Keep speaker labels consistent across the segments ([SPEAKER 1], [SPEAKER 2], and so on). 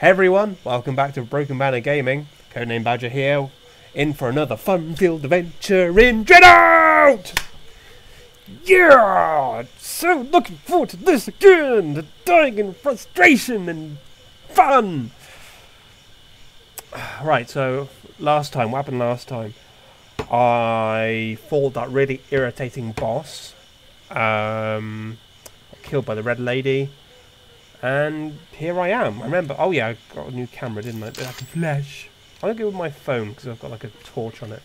[SPEAKER 1] Hey everyone, welcome back to Broken Banner Gaming. Codename Badger here, in for another fun-filled adventure in Dreadout! Yeah! So looking forward to this again! The dying in frustration and fun! Right, so last time, what happened last time? I fought that really irritating boss. Um, killed by the red lady. And here I am. I remember, oh yeah, I got a new camera, didn't I? I can flash. I'm going to go with my phone because I've got like a torch on it.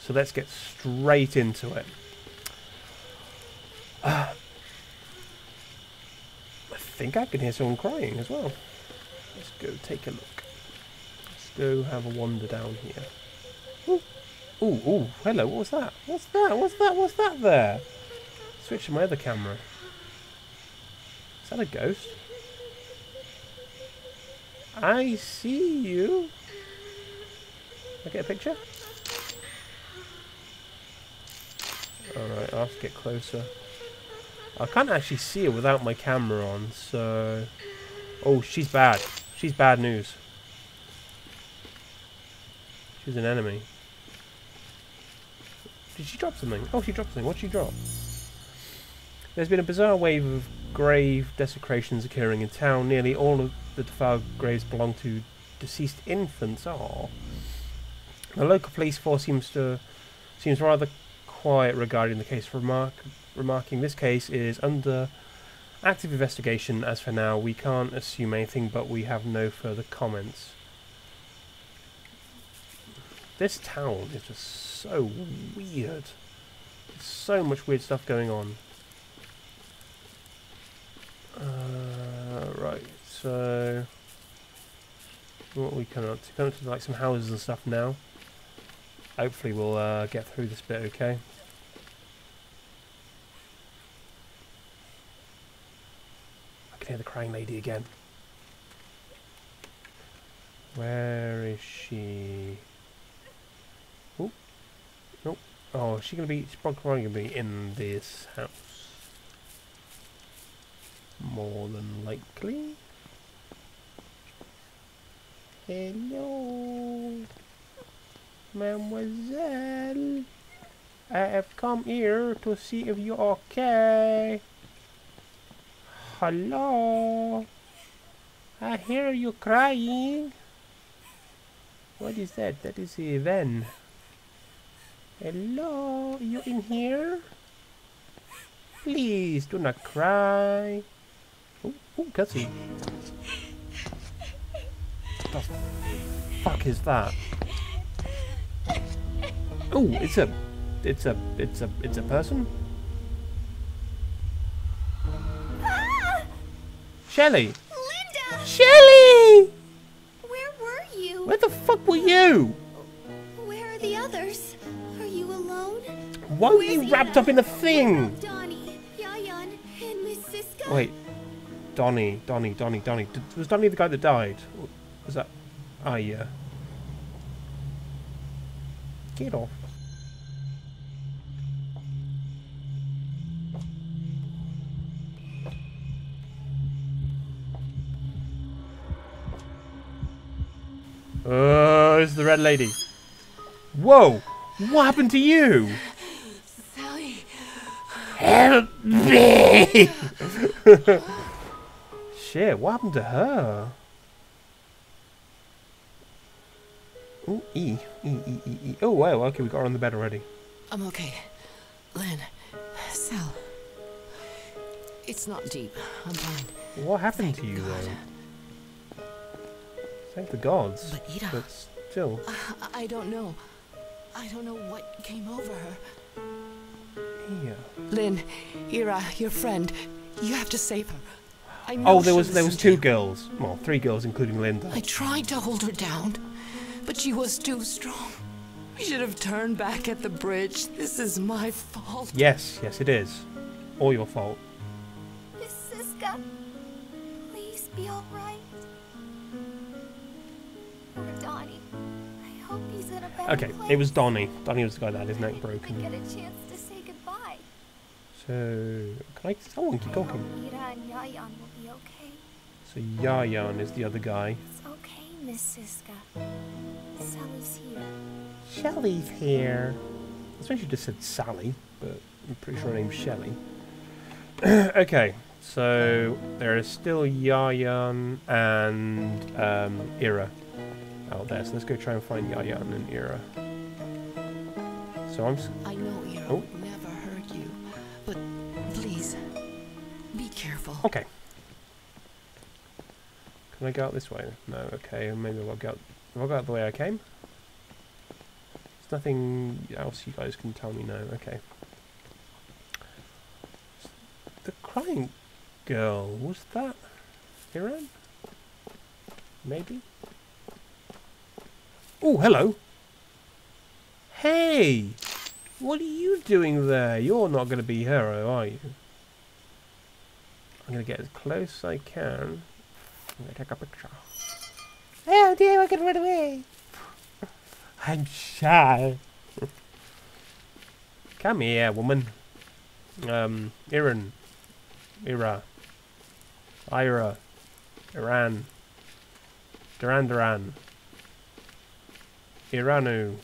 [SPEAKER 1] So let's get straight into it. Uh, I think I can hear someone crying as well. Let's go take a look. Let's go have a wander down here. Ooh, ooh, ooh hello, what was that? What's that? What's that? What's that there? Switch to my other camera. Is that a ghost? I see you. I get a picture? Alright, I'll have to get closer. I can't actually see her without my camera on, so... Oh, she's bad. She's bad news. She's an enemy. Did she drop something? Oh, she dropped something. What'd she drop? There's been a bizarre wave of grave desecrations occurring in town. Nearly all of the defiled graves belong to deceased infants. Oh. The local police force seems to seems rather quiet regarding the case, for remark, remarking this case is under active investigation as for now. We can't assume anything, but we have no further comments. This town is just so weird. There's so much weird stuff going on. Uh, right, so what are we coming up to? Coming to like some houses and stuff now. Hopefully we'll uh, get through this bit okay. I can hear the crying lady again. Where is she? Oh, nope. Oh, is she gonna be? She's probably gonna be in this house. More than likely. Hello, mademoiselle. I have come here to see if you're okay. Hello. I hear you crying. What is that? That is a van. Hello, you in here? Please do not cry. Oh, oh, cutscene. What the fuck is that? Oh, it's a, it's a, it's a, it's a person.
[SPEAKER 2] Ah!
[SPEAKER 1] Shelley.
[SPEAKER 2] Linda!
[SPEAKER 1] Shelley.
[SPEAKER 2] Where were you?
[SPEAKER 1] Where the fuck were you?
[SPEAKER 2] Where are the others? Are you alone?
[SPEAKER 1] Why were
[SPEAKER 2] Where's
[SPEAKER 1] you wrapped
[SPEAKER 2] Ina?
[SPEAKER 1] up in the thing?
[SPEAKER 2] Donnie, Yayan, and Miss Siska?
[SPEAKER 1] Wait, Donnie, Donnie, Donnie, Donnie. Was Donnie the guy that died? Was that? Ah, yeah. Get off. Oh, it's the red lady. Whoa! What happened to you?
[SPEAKER 2] Sally.
[SPEAKER 1] Help me! Shit, what happened to her? Ooh, E. E, E, E, E. Oh, wow, okay, we got her on the bed already.
[SPEAKER 3] I'm okay. Lynn, Sal. It's not deep. I'm fine.
[SPEAKER 1] What happened to you,
[SPEAKER 3] God.
[SPEAKER 1] though? Thank the gods.
[SPEAKER 3] But Ida,
[SPEAKER 1] But still.
[SPEAKER 3] I, I don't know. I don't know what came over her.
[SPEAKER 1] Yeah.
[SPEAKER 3] Lynn, Ira, uh, your friend, you have to save her. I oh, know
[SPEAKER 1] Oh, there was there was two girls. Well, three girls, including Linda.
[SPEAKER 3] I tried to hold her down, but she was too strong. We should have turned back at the bridge. This is my fault.
[SPEAKER 1] Yes, yes, it is. All your fault.
[SPEAKER 2] Miss Siska. Please be alright. Poor Donnie. I hope he's in a better
[SPEAKER 1] Okay,
[SPEAKER 2] place.
[SPEAKER 1] it was Donnie. Donnie was the guy that had his neck
[SPEAKER 2] I
[SPEAKER 1] broken.
[SPEAKER 2] get a chance to say goodbye.
[SPEAKER 1] So, can I? Someone keep talking.
[SPEAKER 2] Ira and Yayan will be okay.
[SPEAKER 1] So Yayan is the other guy.
[SPEAKER 2] It's okay. Miss Siska. Sally's here.
[SPEAKER 1] Shelley's here. I suppose you just said Sally, but I'm pretty sure her name's Shelley. okay, so there is still Yayan and um, Ira out there. So let's go try and find Yayan and Ira. So I'm. s-
[SPEAKER 3] I know Ira
[SPEAKER 1] Oh.
[SPEAKER 3] would never hurt you, but please, be careful.
[SPEAKER 1] Okay. Can I go out this way? No. Okay. Maybe I'll go out. Have I go out the way I came? There's nothing else you guys can tell me. No. Okay. The crying girl was that Iran? Maybe. Oh, hello. Hey, what are you doing there? You're not going to be her, are you? I'm going to get as close as I can. I'm to take a picture. Oh dear, I can run away. I'm shy. Come here, woman. Um, Iran. Ira. Ira. Iran. Duran Duran. Iranu.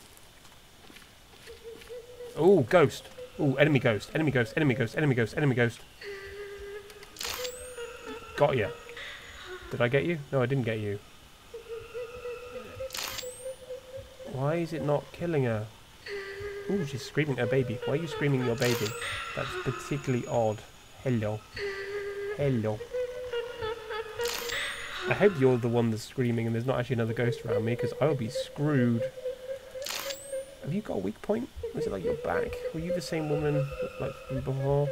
[SPEAKER 1] Oh, ghost. Oh, enemy ghost. Enemy ghost. Enemy ghost. Enemy ghost. Enemy ghost. Got you. Did I get you? No, I didn't get you. Why is it not killing her? Ooh, she's screaming at her baby. Why are you screaming your baby? That's particularly odd. Hello. Hello. I hope you're the one that's screaming and there's not actually another ghost around me because I'll be screwed. Have you got a weak point? Was it like your back? Were you the same woman like before?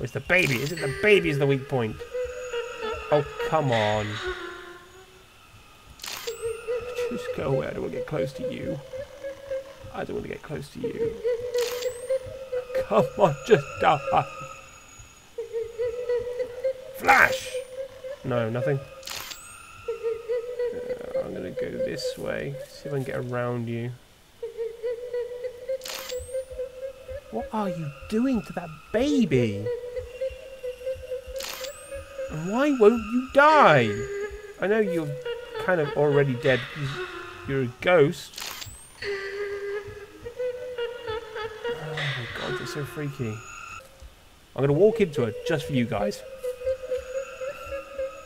[SPEAKER 1] Or is the baby? Is it the baby is the weak point? Oh, come on. Just go away. I don't want to get close to you. I don't want to get close to you. Come on, just die. Flash! No, nothing. Uh, I'm going to go this way. See if I can get around you. What are you doing to that baby? Why won't you die? I know you're kind of already dead because you're a ghost. Oh my god, it's so freaky. I'm going to walk into her just for you guys.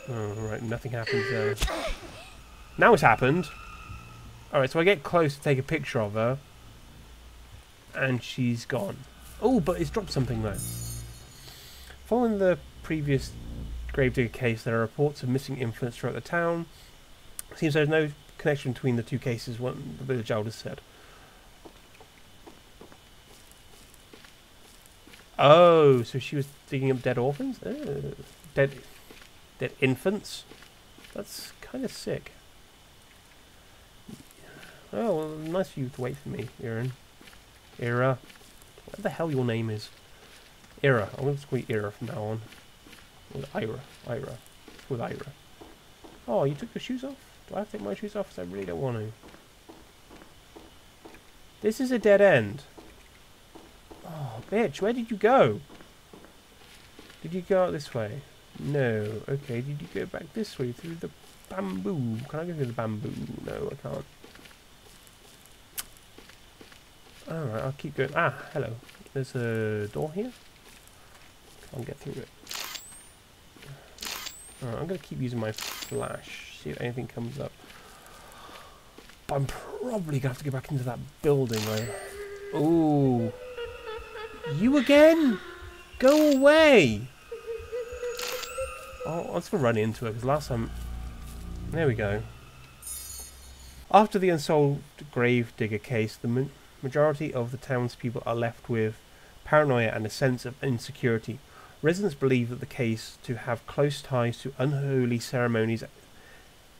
[SPEAKER 1] Oh, right, nothing happens there. Now it's happened. Alright, so I get close to take a picture of her. And she's gone. Oh, but it's dropped something though. Following the previous Gravedigger case, there are reports of missing infants throughout the town. Seems there's no connection between the two cases, what the village elders said. Oh, so she was digging up dead orphans? Oh, dead, dead infants? That's kind of sick. Oh, well, nice of you to wait for me, Aaron. Ira. What the hell your name is? Ira. I'm going to call you Ira from now on. Or Ira. Ira. With Ira. Oh, you took your shoes off? Do I have to take my shoes off? I really don't want to. This is a dead end. Oh, bitch, where did you go? Did you go out this way? No. Okay, did you go back this way through the bamboo? Can I go through the bamboo? No, I can't. Alright, I'll keep going. Ah, hello. There's a door here. Can't get through it. Alright, I'm going to keep using my flash. See if anything comes up. But I'm probably going to have to go back into that building. Like, ooh. You again? Go away! Oh, just going to run into it because last time... There we go. After the unsolved Gravedigger case, the ma- majority of the townspeople are left with paranoia and a sense of insecurity. Residents believe that the case to have close ties to unholy ceremonies,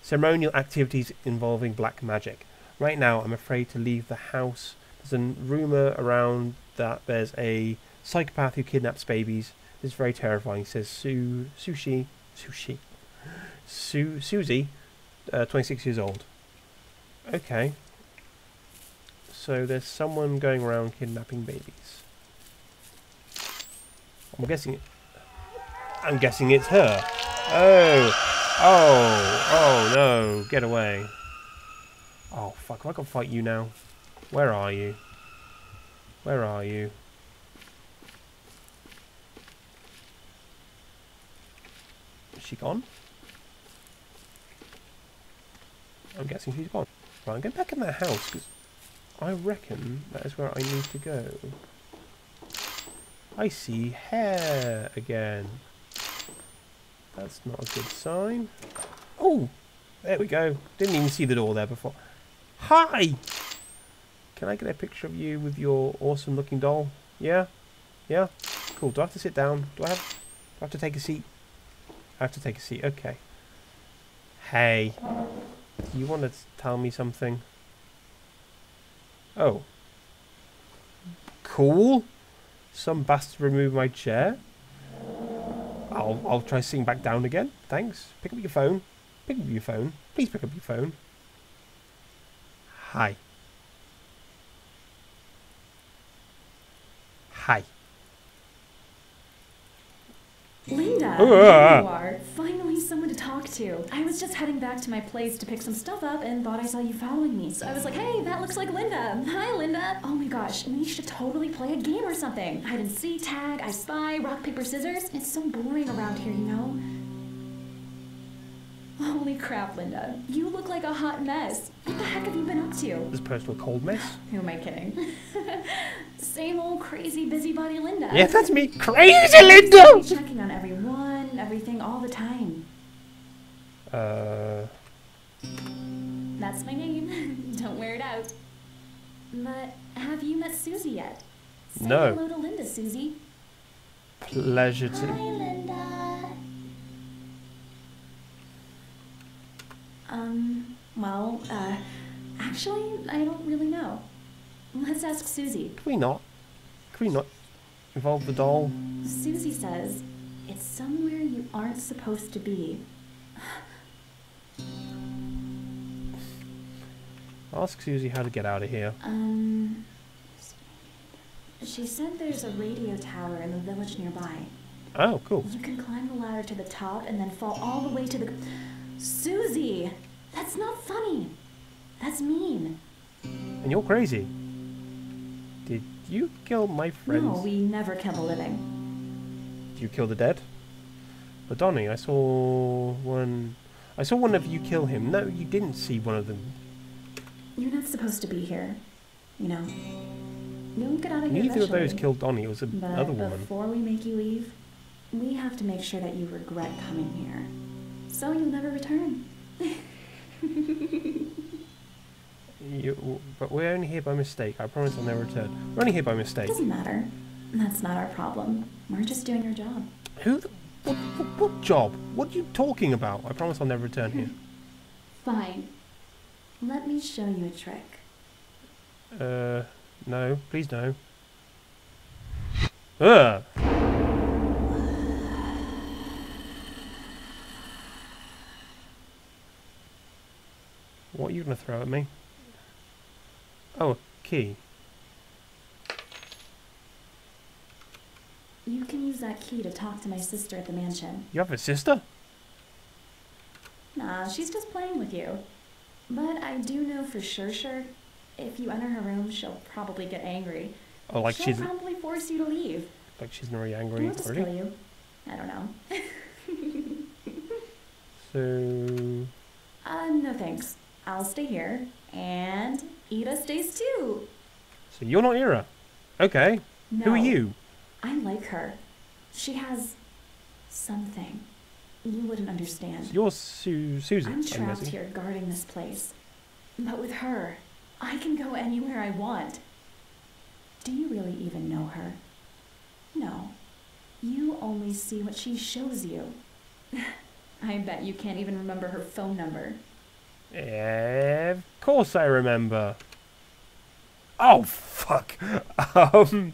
[SPEAKER 1] ceremonial activities involving black magic. Right now, I'm afraid to leave the house. There's a rumor around that there's a psychopath who kidnaps babies. This is very terrifying. Says Su Sushi Sushi Su Susie, uh, 26 years old. Okay. So there's someone going around kidnapping babies. I'm guessing. I'm guessing it's her. Oh, oh, oh no! Get away! Oh, fuck. Have I got to fight you now? Where are you? Where are you? Is she gone? I'm guessing she's gone. Right, I'm going back in that house because I reckon that is where I need to go. I see hair again. That's not a good sign. Oh, there we go. Didn't even see the door there before. Hi! Can I get a picture of you with your awesome looking doll? Yeah? Yeah? Cool. Do I have to sit down? Do I have, do I have to take a seat? I have to take a seat. Okay. Hey. You want to tell me something? Oh. Cool. Some bastard removed my chair. I'll I'll try sitting back down again. Thanks. Pick up your phone. Pick up your phone. Please pick up your phone. Hi. Hi.
[SPEAKER 4] Linda,
[SPEAKER 1] Uh.
[SPEAKER 4] you are. Finally, someone to talk to. I was just heading back to my place to pick some stuff up and thought I saw you following me. So I was like, hey, that looks like Linda. Hi, Linda. Oh my gosh, we should totally play a game or something. Hide and seek, tag, I spy, rock, paper, scissors. It's so boring around here, you know? Holy crap, Linda. You look like a hot mess. What the heck have you been up to?
[SPEAKER 1] This personal cold mess.
[SPEAKER 4] Who am I kidding? Same old crazy busybody Linda.
[SPEAKER 1] Yeah, that's me. Crazy Linda!
[SPEAKER 4] Checking on everyone, everything, all the time.
[SPEAKER 1] Uh,
[SPEAKER 4] That's my name. Don't wear it out. But have you met Susie yet? Say
[SPEAKER 1] No.
[SPEAKER 4] hello to Linda, Susie.
[SPEAKER 1] pleasure to.
[SPEAKER 4] Hi, Linda. Um, well, uh, actually, I don't really know. Let's ask Susie.
[SPEAKER 1] Can we not? Can we not involve the doll?
[SPEAKER 4] Susie says it's somewhere you aren't supposed to be.
[SPEAKER 1] Ask Susie how to get out of here.
[SPEAKER 4] Um, she said there's a radio tower in the village nearby.
[SPEAKER 1] Oh, cool.
[SPEAKER 4] You can climb the ladder to the top and then fall all the way to the. Susie! That's not funny! That's mean.
[SPEAKER 1] And you're crazy. Did you kill my friends?
[SPEAKER 4] No, we never kill the living.
[SPEAKER 1] Did you kill the dead? But Donnie, I saw one. I saw one of you kill him. No, you didn't see one of them.
[SPEAKER 4] You're not supposed to be here. You know. You'll get out of here
[SPEAKER 1] Neither of those killed Donny. It was another woman.
[SPEAKER 4] before we make you leave, we have to make sure that you regret coming here. So you'll never return.
[SPEAKER 1] You, but we're only here by mistake. I promise I'll never return. We're only here by mistake.
[SPEAKER 4] Doesn't matter. That's not our problem. We're just doing our job.
[SPEAKER 1] Who? The, what, what, what job? What are you talking about? I promise I'll never return here.
[SPEAKER 4] Fine. Let me show you a trick.
[SPEAKER 1] Uh, no, please no. Ugh. What are you gonna throw at me? Oh, a key.
[SPEAKER 4] You can use that key to talk to my sister at the mansion.
[SPEAKER 1] You have a sister?
[SPEAKER 4] Nah, she's just playing with you. But I do know for sure, sure, if you enter her room, she'll probably get angry.
[SPEAKER 1] Oh, like
[SPEAKER 4] she'll
[SPEAKER 1] she's
[SPEAKER 4] probably force you to leave.
[SPEAKER 1] like she's not very angry.
[SPEAKER 4] Or just kill you. I don't know.
[SPEAKER 1] So
[SPEAKER 4] Uh, no thanks. I'll stay here. And Ida stays too.
[SPEAKER 1] So you're not Ira. Okay.
[SPEAKER 4] No,
[SPEAKER 1] Who are you?
[SPEAKER 4] I like her. She has something. You wouldn't understand.
[SPEAKER 1] You're Su- Susie.
[SPEAKER 4] I'm trapped here guarding this place. But with her, I can go anywhere I want. Do you really even know her? No. You only see what she shows you. I bet you can't even remember her phone number.
[SPEAKER 1] Yeah, of course I remember. Oh fuck. Um.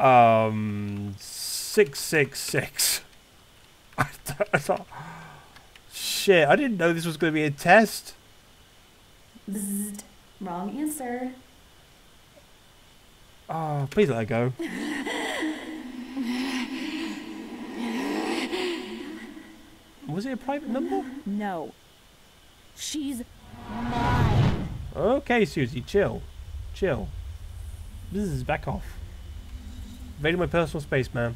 [SPEAKER 1] Um. Six six six. I th- I thought. Shit! I didn't know this was going to be a test.
[SPEAKER 4] Bzzzt. Wrong answer.
[SPEAKER 1] Oh, please let her go. Was it a private number?
[SPEAKER 5] No. She's mine.
[SPEAKER 1] Okay, Susie, chill. Chill. This is back off. Invading my personal space, man.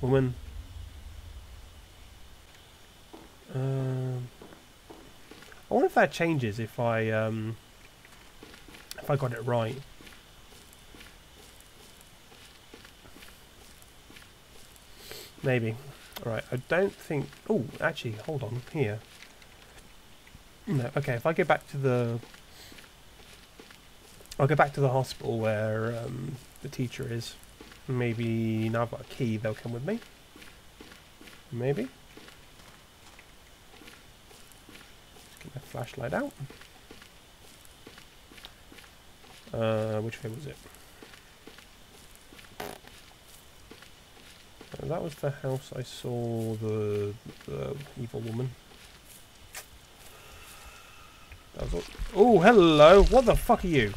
[SPEAKER 1] Woman. Um, I wonder if that changes if I um, if I got it right. Maybe. Alright, I don't think... Oh, actually, hold on. Here. No, okay, if I go back to the... I'll go back to the hospital where um, the teacher is. Maybe now I've got a key, they'll come with me. Maybe. Let's get my flashlight out. Uh, which way was it? That was the house I saw the, the evil woman. That was all. Oh, hello! What the fuck are you?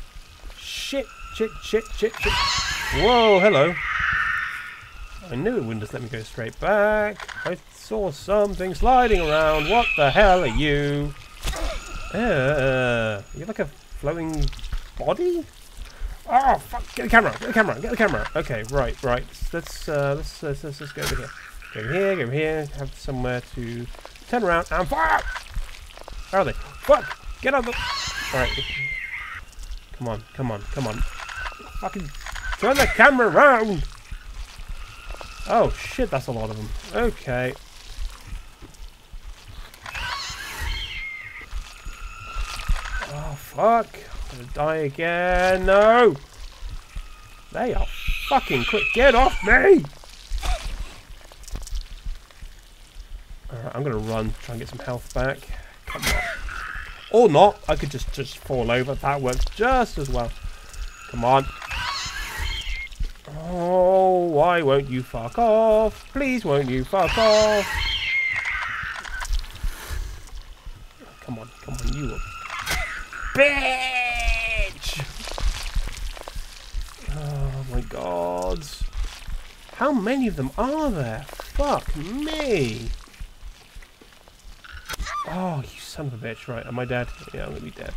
[SPEAKER 1] Shit, shit, shit, shit, shit. Whoa, hello. I knew it wouldn't just let me go straight back. I saw something sliding around. What the hell are you? Uh, you're like a floating body? Oh fuck! Get the camera! Get the camera! Get the camera! Okay, right, right. Let's uh, let's let's let's, let's go over here. Go over here. Go over here. Have somewhere to turn around and fire. Where are they? Fuck! Get out of the. All right. Come on! Come on! Come on! Fucking turn the camera around! Oh shit! That's a lot of them. Okay. Oh fuck! I'm gonna die again. No! They are fucking quick. Get off me! Alright, I'm gonna run, try and get some health back. Come on. Or not. I could just, just fall over. That works just as well. Come on. Oh, why won't you fuck off? Please won't you fuck off? Come on, come on, you bitch! Oh my god. How many of them are there? Fuck me. Oh, you son of a bitch. Right, am I dead? Yeah, I'm gonna be dead.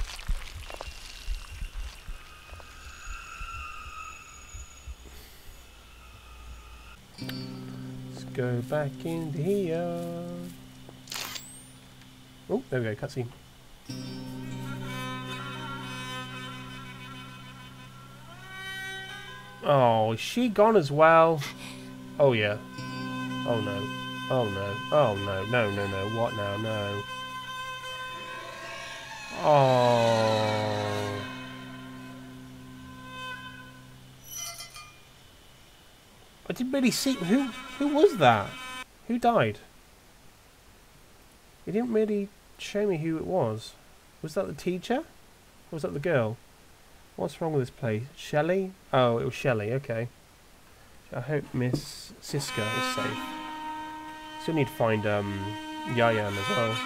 [SPEAKER 1] Go back into here. Oh, there we go, cutscene. Oh, is she gone as well? Oh, yeah. Oh, no. Oh, no. Oh, no. No, no, no. What now? No. Oh. I didn't really see... Who, who was that? Who died? He didn't really show me who it was. Was that the teacher? Or was that the girl? What's wrong with this place? Shelley? Oh, it was Shelley, okay. I hope Miss Siska is safe. Still need to find um, Yayan as well.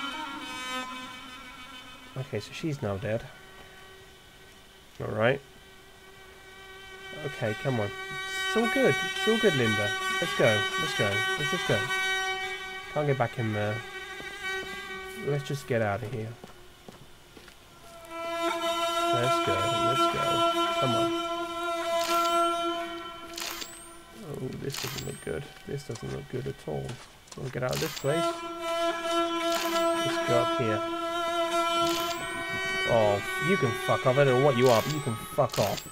[SPEAKER 1] Okay, so she's now dead. Alright. Okay, come on. It's all good. It's all good, Linda. Let's go. Let's go. Let's just go. Can't get back in there. Let's just get out of here. Let's go, let's go. Come on. Oh, this doesn't look good. This doesn't look good at all. We'll get out of this place. Let's go up here. Oh, you can fuck off. I don't know what you are, but you can fuck off.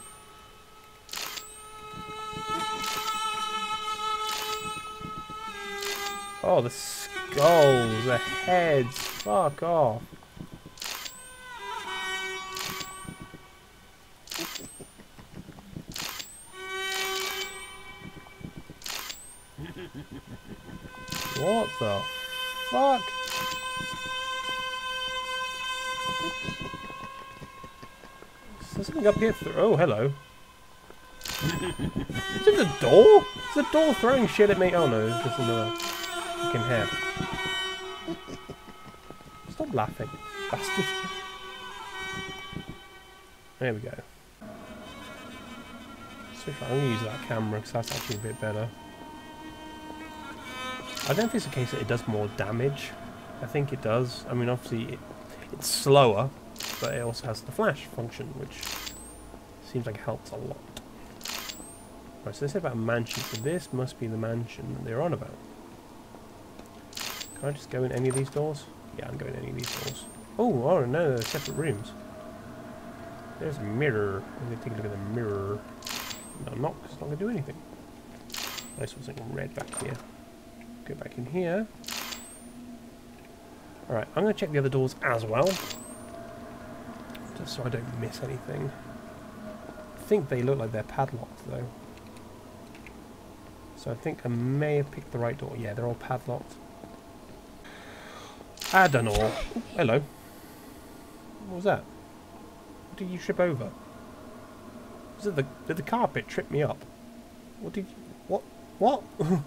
[SPEAKER 1] Oh, the skulls, the heads. Fuck off. What the fuck? Is there something up here? Oh, hello. Is it the door? Is the door throwing shit at me? Oh no, it's just another fucking head. Stop laughing, bastard. There we go. So I'm going to use that camera because that's actually a bit better. I don't think it's a case that it does more damage. I think it does. I mean, obviously, it, it's slower, but it also has the flash function, which seems like it helps a lot. Right, so they said about a mansion, so this must be the mansion that they're on about. Can I just go in any of these doors? Yeah, I'm going in any of these doors. Oh, oh no, they're separate rooms. There's a mirror. Going to take a look at the mirror. No, I'm not, it's not going to do anything. I saw something red back here. Go back in here. Alright, I'm going to check the other doors as well. Just so I don't miss anything. I think they look like they're padlocked though. So I think I may have picked the right door. Yeah, they're all padlocked. Ooh, hello. What was that? What did you trip over? Was it the did the carpet trip me up? What did you, what what?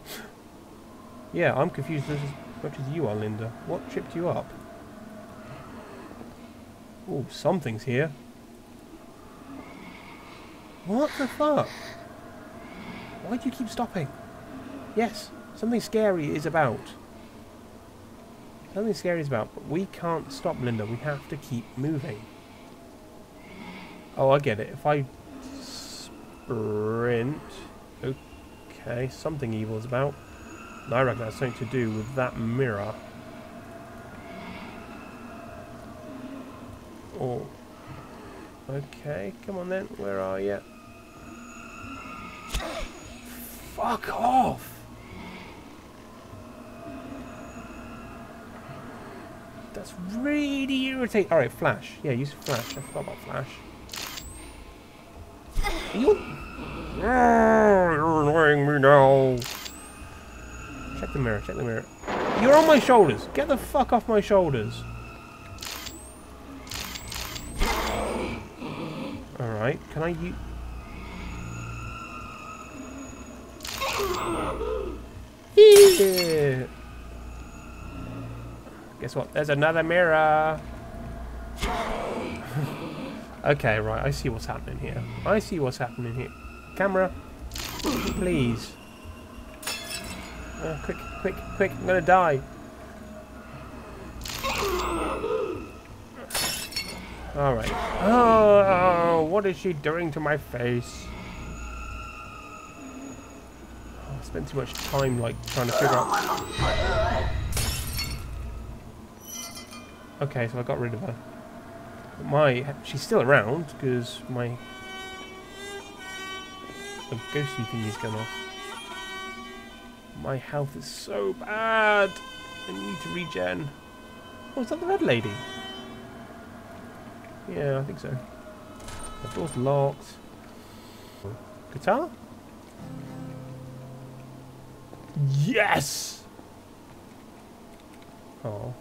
[SPEAKER 1] yeah, I'm confused as much as you are, Linda. What tripped you up? Oh, something's here. What the fuck? Why do you keep stopping? Yes, something scary is about. Something scary is about, but we can't stop, Linda. We have to keep moving. Oh, I get it. If I sprint... Okay, something evil is about. I reckon that's something to do with that mirror. Oh. Okay, come on then. Where are you? Fuck off! That's really irritating. Alright, Flash. Yeah, use Flash. I forgot about Flash. Are you... Oh, you're annoying me now. Check the mirror, check the mirror. You're on my shoulders. Get the fuck off my shoulders. Alright, can I use... Yeah. Guess what? There's another mirror. okay, right. I see what's happening here. I see what's happening here. Camera, please. Uh, quick, quick, quick. I'm gonna die. Alright. Oh, what is she doing to my face? Oh, I spent too much time, like, trying to figure out... Okay, so I got rid of her. But my... She's still around, because my... The ghosty thingy's gone off. My health is so bad! I need to regen. Oh, is that the red lady? Yeah, I think so. The door's locked. Guitar? Yes! Oh.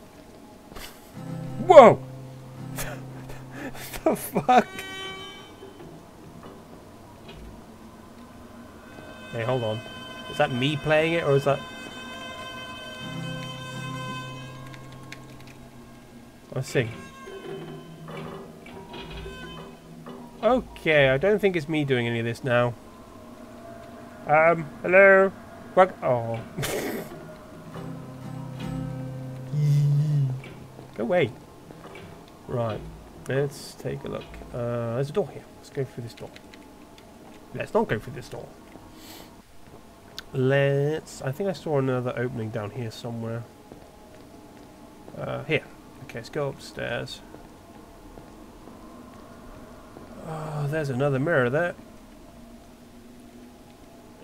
[SPEAKER 1] Whoa! the fuck? Hey, hold on. Is that me playing it, or is that... I see. Okay, I don't think it's me doing any of this now. Um, hello? What? Oh. Go away. Right, let's take a look. Uh, there's a door here. Let's go through this door. Let's not go through this door. Let's... I think I saw another opening down here somewhere. Uh, here. Okay, let's go upstairs. Oh, there's another mirror there.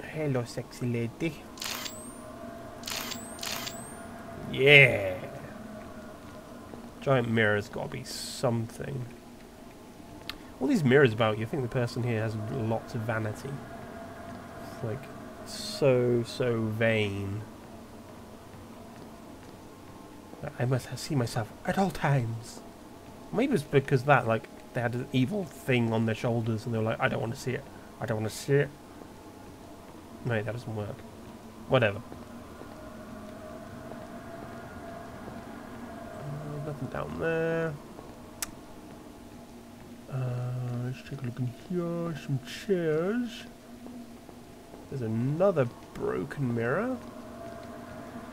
[SPEAKER 1] Hello, sexy lady. Yeah. Giant mirror's got to be something. All these mirrors about, you I think the person here has lots of vanity. It's like, so, so vain. I must see myself at all times. Maybe it's because that, like, they had an evil thing on their shoulders and they were like, I don't want to see it. I don't want to see it. No, that doesn't work. Whatever. Uh, nothing down there. Uh, let's take a look in here. Some chairs. There's another broken mirror.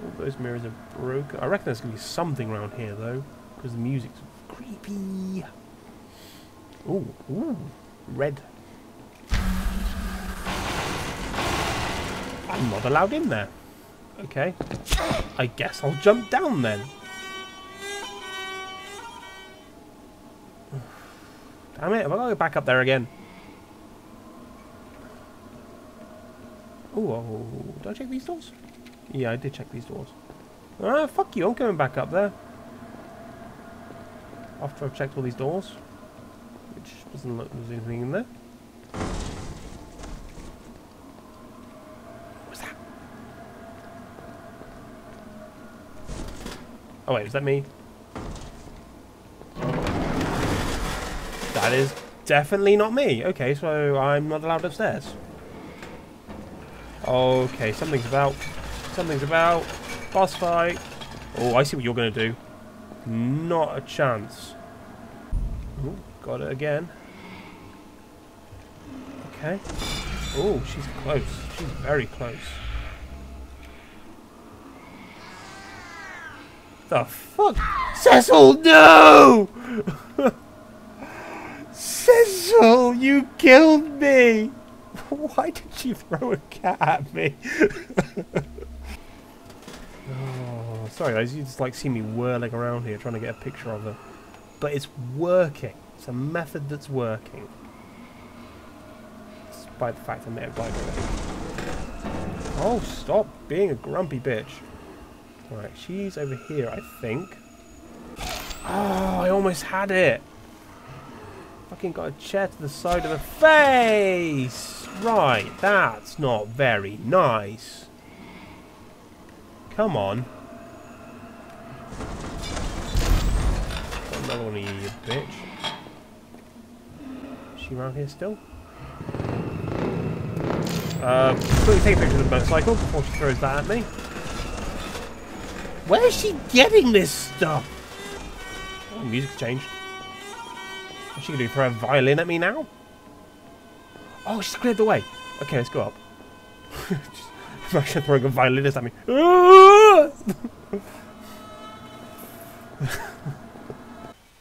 [SPEAKER 1] All those mirrors are broken. I reckon there's going to be something around here, though. Because the music's creepy. Ooh, ooh, red. I'm not allowed in there. Okay. I guess I'll jump down then. Damn it, have I got to go back up there again? Oh, did I check these doors? Yeah, I did check these doors. Ah, fuck you, I'm going back up there. After I've checked all these doors. Which doesn't look there's anything in there. What's that? Oh wait, is that me? That is definitely not me. Okay, so I'm not allowed upstairs. Okay, something's about. Something's about. Boss fight. Oh, I see what you're going to do. Not a chance. Ooh, got it again. Okay. Oh, she's close. She's very close. The fuck? Cecil, no! Cecil, you killed me! Why did you throw a cat at me? oh, sorry guys, you just like see me whirling around here trying to get a picture of her. But it's working. It's a method that's working. Despite the fact I may have died already. Oh, stop being a grumpy bitch. Right, she's over here, I think. Oh, I almost had it. Fucking got a chair to the side of the face. Right, that's not very nice. Come on. Got another one of you, you bitch. Is she around here still? Uh, quickly take a picture of the motorcycle before she throws that at me. Where is she getting this stuff? Oh, music changed. What's she gonna do? Throw a violin at me now? Oh, she's cleared the way. Okay, let's go up. Imagine throwing a violinist at me.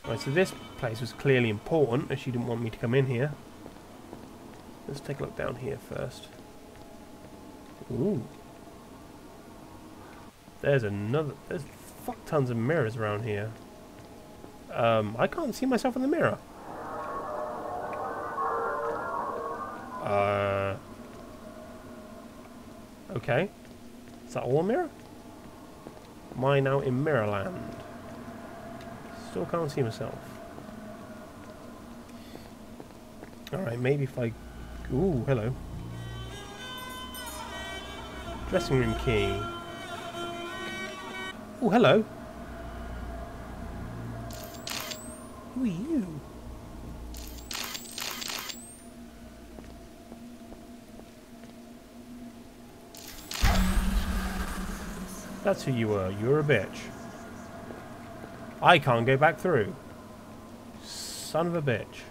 [SPEAKER 1] right, so this place was clearly important, as she didn't want me to come in here. Let's take a look down here first. Ooh. There's another... There's fuck tons of mirrors around here. Um, I can't see myself in the mirror. Uh... Okay. Is that all a mirror? Am I now in Mirrorland? Still can't see myself. Alright, maybe if I... Ooh, hello. Dressing room key. Oh, hello. Who are you? That's who you were. You're a bitch. I can't go back through. Son of a bitch.